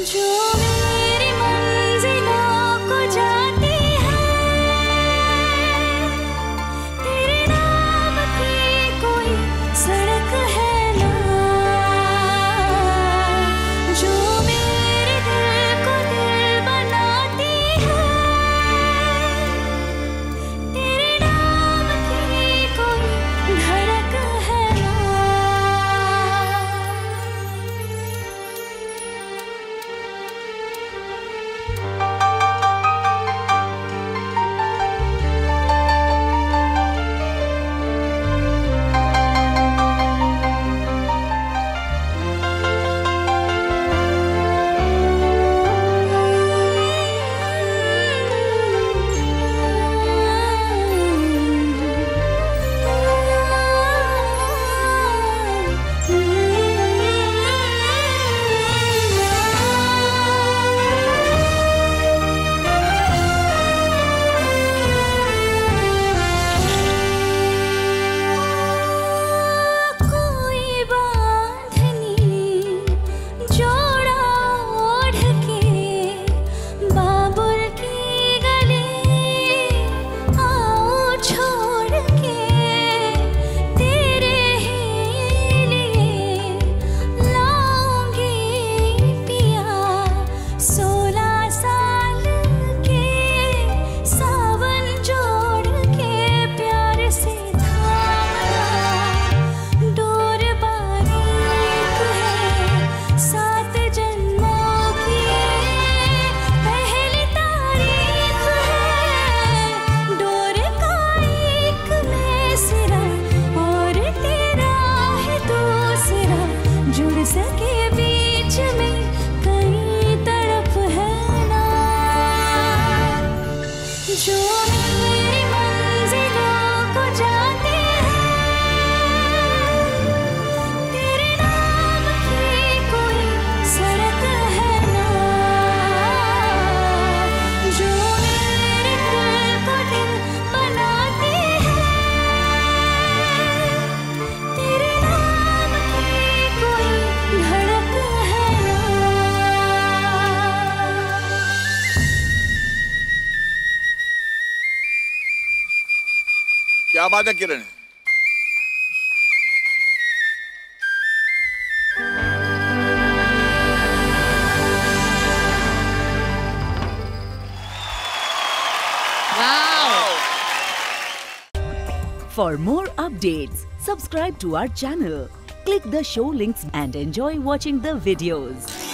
enjoy. बात है किरण For more updates, subscribe to our channel, click the show links and enjoy watching the videos.